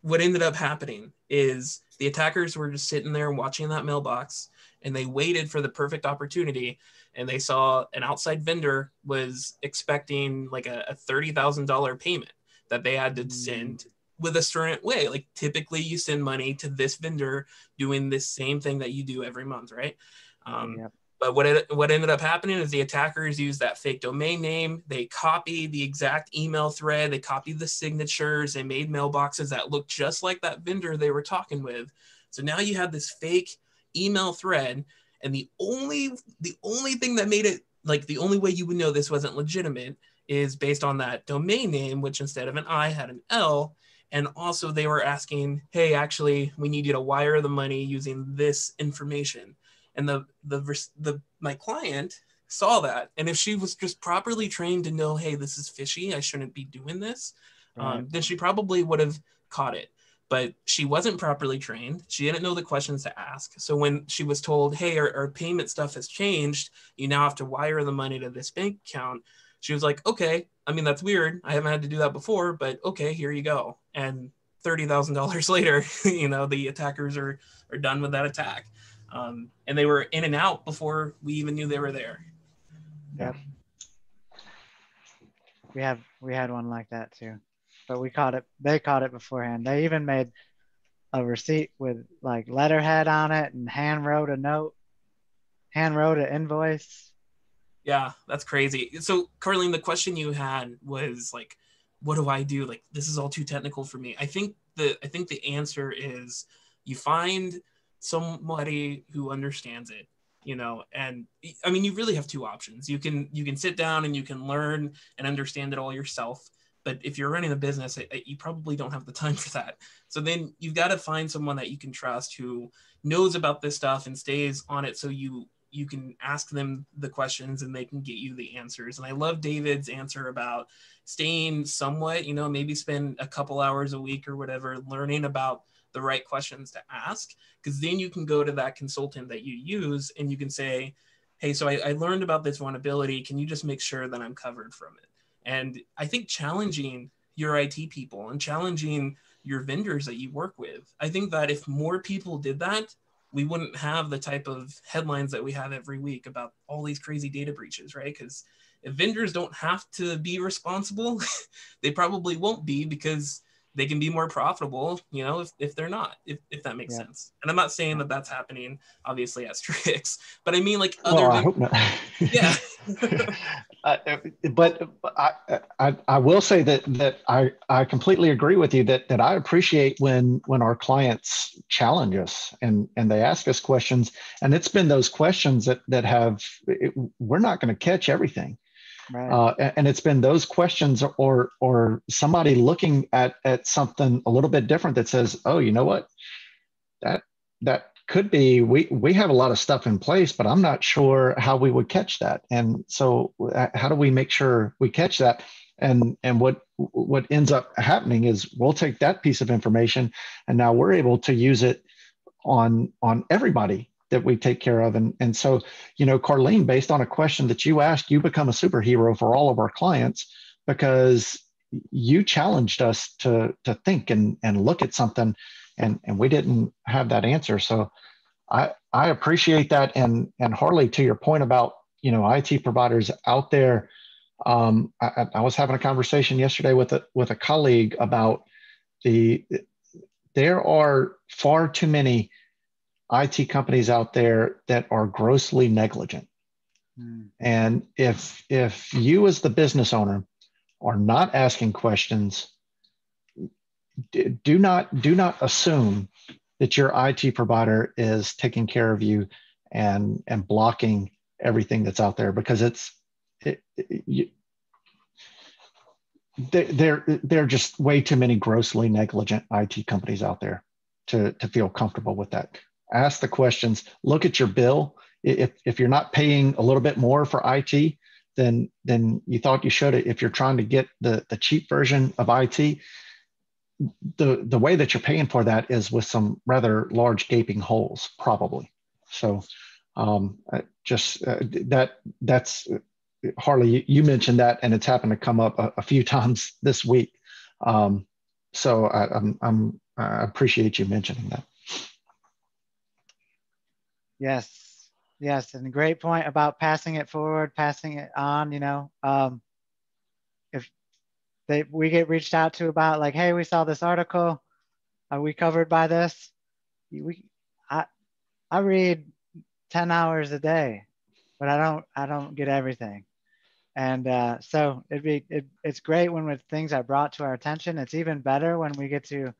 what ended up happening is the attackers were just sitting there watching that mailbox, and they waited for the perfect opportunity. And they saw an outside vendor was expecting like a, a thirty thousand dollar payment that they had to mm. send with a certain way. Like typically you send money to this vendor doing this same thing that you do every month, right? Um, yep. But what it, what ended up happening is the attackers used that fake domain name. They copied the exact email thread. They copied the signatures. They made mailboxes that looked just like that vendor they were talking with. So now you have this fake email thread, and the only the only thing that made it like the only way you would know this wasn't legitimate is based on that domain name, which instead of an I had an L. And also, they were asking, hey, actually, we need you to wire the money using this information. And the, the, the, my client saw that. And if she was just properly trained to know, hey, this is fishy, I shouldn't be doing this, right. um, then she probably would have caught it. But she wasn't properly trained. She didn't know the questions to ask. So when she was told, hey, our, our payment stuff has changed, you now have to wire the money to this bank account, she was like, okay, I mean, that's weird. I haven't had to do that before, but okay, here you go. And $30,000 later, you know, the attackers are, are done with that attack. Um, and they were in and out before we even knew they were there. Yeah. We have, we had one like that too, but we caught it, they caught it beforehand. They even made a receipt with like letterhead on it and hand wrote a note, hand wrote an invoice yeah, that's crazy. So, Carlene, the question you had was like, what do I do? Like, this is all too technical for me. I think the I think the answer is you find somebody who understands it you know and i mean you really have two options you can you can sit down and you can learn and understand it all yourself but if you're running a business you probably don't have the time for that so then you've got to find someone that you can trust who knows about this stuff and stays on it so you you can ask them the questions and they can get you the answers. And I love David's answer about staying somewhat, you know, maybe spend a couple hours a week or whatever learning about the right questions to ask, because then you can go to that consultant that you use and you can say, hey, so I, I learned about this vulnerability. Can you just make sure that I'm covered from it? And I think challenging your IT people and challenging your vendors that you work with. I think that if more people did that, we wouldn't have the type of headlines that we have every week about all these crazy data breaches, right? Because if vendors don't have to be responsible, they probably won't be because they can be more profitable, you know, if, if they're not, if, if that makes yeah. sense. And I'm not saying that that's happening, obviously, at Strix, but I mean, like, other. Well, I hope not. yeah. uh, but I, I, I will say that that I, I completely agree with you that that I appreciate when when our clients challenge us and and they ask us questions, and it's been those questions that that have it, we're not going to catch everything Uh, and it's been those questions or or somebody looking at at something a little bit different that says, oh, you know what, that that could be we we have a lot of stuff in place, but I'm not sure how we would catch that. And so, uh, how do we make sure we catch that? And and what what ends up happening is we'll take that piece of information, and now we're able to use it on on everybody that we take care of. And, and so, you know, Carlene, based on a question that you asked, you become a superhero for all of our clients because you challenged us to, to think and, and look at something and, and we didn't have that answer. So I, I appreciate that. And, and Harley, to your point about, you know, IT providers out there, um, I, I was having a conversation yesterday with a, with a colleague about the, there are far too many IT companies out there that are grossly negligent. Mm. And if if you as the business owner are not asking questions, do not do not assume that your IT provider is taking care of you and and blocking everything that's out there because it's it, it, you, there there are just way too many grossly negligent IT companies out there to to feel comfortable with that ask the questions, look at your bill. If, if you're not paying a little bit more for IT than, than you thought you should, if you're trying to get the, the cheap version of IT, the, the way that you're paying for that is with some rather large gaping holes, probably. So um, just uh, that that's Harley, you, you, mentioned that, and it's happened to come up a, a few times this week. Um, so I, I'm, I'm, I appreciate you mentioning that. Yes, yes, and great point about passing it forward, passing it on. You know, um, if they we get reached out to about like, hey, we saw this article, are we covered by this? We, I, I read ten hours a day, but I don't I don't get everything. And uh, so it'd be it, it's great when with things are brought to our attention. It's even better when we get to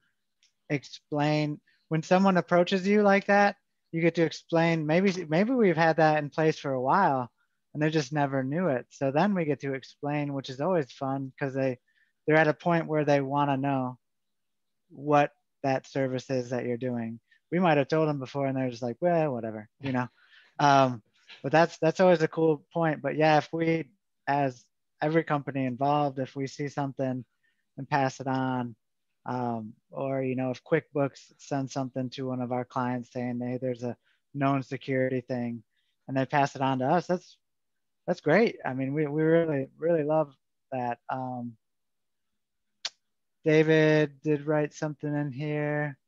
explain when someone approaches you like that you get to explain maybe maybe we've had that in place for a while and they just never knew it. So then we get to explain which is always fun because they they're at a point where they want to know what that service is that you're doing. We might have told them before and they're just like well whatever you know? Um, but that's that's always a cool point. But yeah if we as every company involved if we see something and pass it on um, or, you know, if QuickBooks sends something to one of our clients saying, hey, there's a known security thing and they pass it on to us, that's, that's great. I mean, we, we really, really love that. Um, David did write something in here.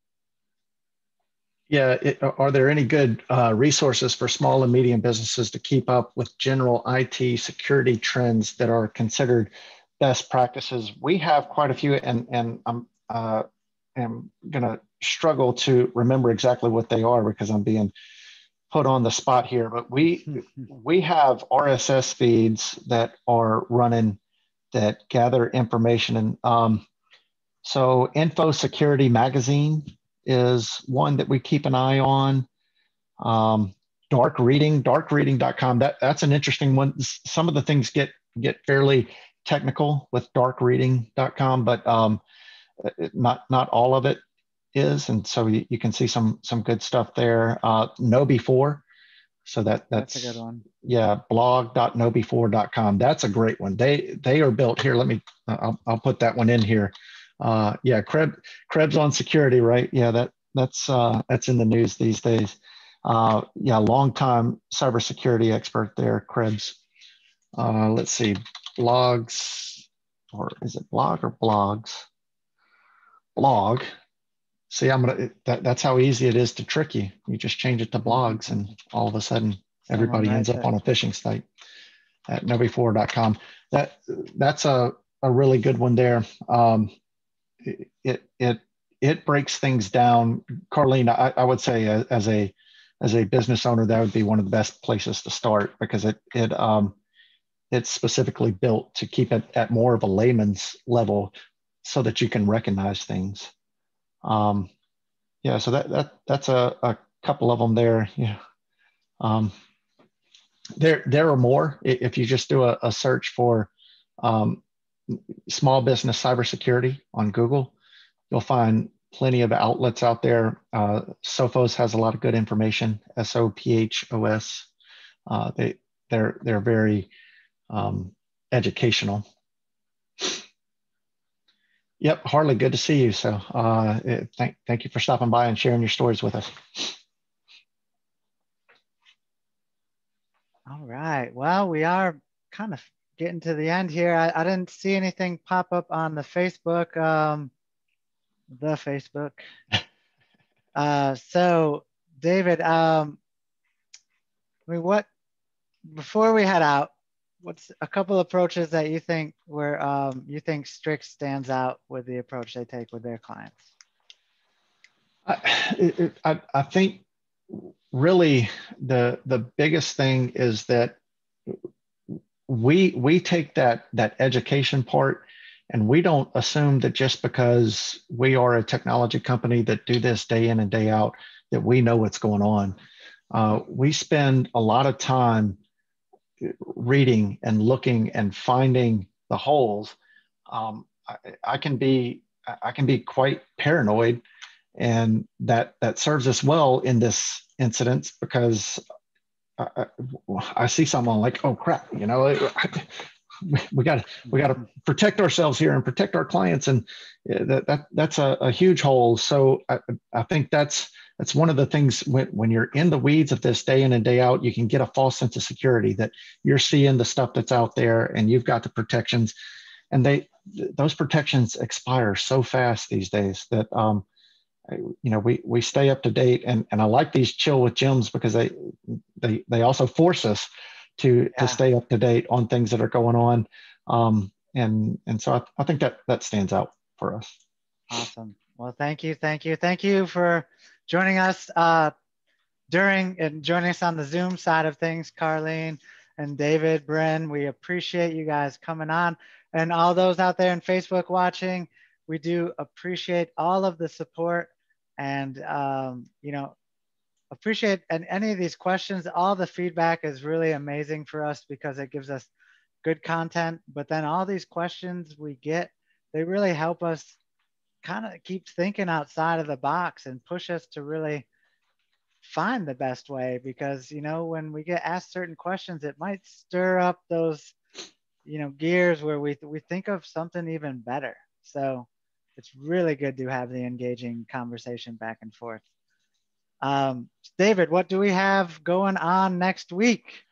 Yeah, it, are there any good uh, resources for small and medium businesses to keep up with general IT security trends that are considered best practices? We have quite a few, and and I'm uh, am going to struggle to remember exactly what they are because I'm being put on the spot here. But we we have RSS feeds that are running that gather information, and um, so Info Security Magazine is one that we keep an eye on. Um, dark reading, darkreading.com. That that's an interesting one. Some of the things get get fairly technical with darkreading.com, but um, not not all of it is, and so you, you can see some some good stuff there. Uh, KnowBe4, So that that's, that's a good one. Yeah, blog.knowbe4.com. That's a great one. They they are built here. Let me I'll, I'll put that one in here. Uh, yeah, Krebs Krebs on security, right? Yeah, that that's uh, that's in the news these days. Uh, yeah, longtime cybersecurity expert there, Krebs. Uh, let's see, blogs, or is it blog or blogs? Blog. See, I'm gonna. That, that's how easy it is to trick you. You just change it to blogs, and all of a sudden, everybody ends up on a phishing site at knowbe4.com. That that's a a really good one there. Um, it it it breaks things down. Carlene, I, I would say as a as a business owner, that would be one of the best places to start because it it um, it's specifically built to keep it at more of a layman's level so that you can recognize things. Um, yeah, so that that that's a, a couple of them there. Yeah. Um, there there are more. If you just do a, a search for um, small business cybersecurity on Google, you'll find plenty of outlets out there. Uh, Sophos has a lot of good information. S O P H O S. Uh, they they're they're very um, educational. Yep, Harley, good to see you. So uh, thank thank you for stopping by and sharing your stories with us. All right. Well, we are kind of getting to the end here. I, I didn't see anything pop up on the Facebook. Um, the Facebook. uh, so, David, um, I mean, what before we head out, what's a couple approaches that you think where um, you think Strix stands out with the approach they take with their clients? I, I, I think really the the biggest thing is that we we take that that education part and we don't assume that just because we are a technology company that do this day in and day out, that we know what's going on. Uh, we spend a lot of time reading and looking and finding the holes. Um, I, I, can be I can be quite paranoid, and that that serves us well in this incident because I, I see someone like, oh crap, you know, we got we got to protect ourselves here and protect our clients and that, that that's a, a huge hole so I, I think that's that's one of the things when, when you're in the weeds of this day in and day out you can get a false sense of security that you're seeing the stuff that's out there and you've got the protections and they those protections expire so fast these days that um, you know we we stay up to date and and I like these chill with Jims because they they they also force us to yeah. to stay up to date on things that are going on. Um, and and so I, I think that that stands out for us. Awesome. Well, thank you, thank you, thank you for joining us uh, during and joining us on the Zoom side of things, Carlene and David, Bryn. We appreciate you guys coming on, and all those out there in Facebook watching. We do appreciate all of the support, and um, you know, appreciate and any of these questions. All the feedback is really amazing for us because it gives us good content. But then all these questions we get, they really help us kind of keep thinking outside of the box and push us to really find the best way because you know when we get asked certain questions it might stir up those you know gears where we we think of something even better. So it's really good to have the engaging conversation back and forth. Um, David, what do we have going on next week?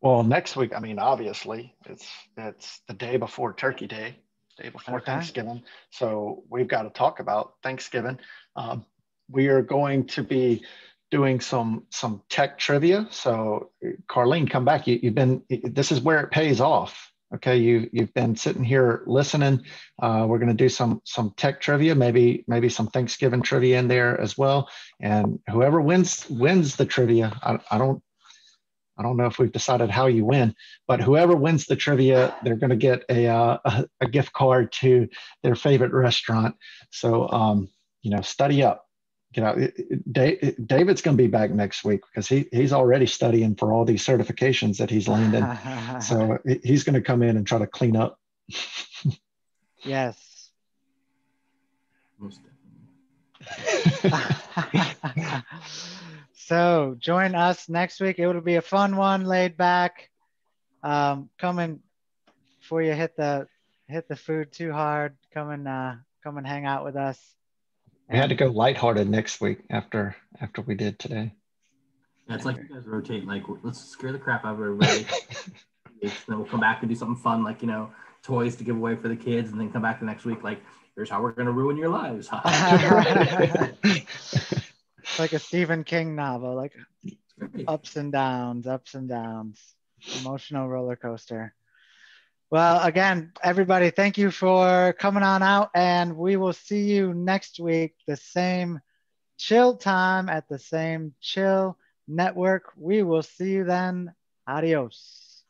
Well, next week, I mean, obviously, it's it's the day before Turkey Day, day before okay. Thanksgiving. So we've got to talk about Thanksgiving. Um, we are going to be doing some some tech trivia. So, Carlene, come back. You, you've been. This is where it pays off. Okay, you you've been sitting here listening. Uh, we're going to do some some tech trivia, maybe maybe some Thanksgiving trivia in there as well. And whoever wins wins the trivia. I, I don't I don't know if we've decided how you win, but whoever wins the trivia, they're going to get a, uh, a, a gift card to their favorite restaurant. So um, you know, study up you know, David's going to be back next week because he he's already studying for all these certifications that he's landed. so he's going to come in and try to clean up. yes. Most definitely. so join us next week. It will be a fun one, laid back. Um, coming before you hit the hit the food too hard. Come and uh, come and hang out with us. We had to go lighthearted next week after after we did today. Yeah, it's like you guys rotate. Like let's scare the crap out of everybody. then we'll come back and do something fun, like you know, toys to give away for the kids, and then come back the next week like here's how we're going to ruin your lives. like a Stephen King novel, like ups and downs, ups and downs, emotional roller coaster. Well, again, everybody, thank you for coming on out, and we will see you next week, the same chill time at the same chill network. We will see you then. Adios.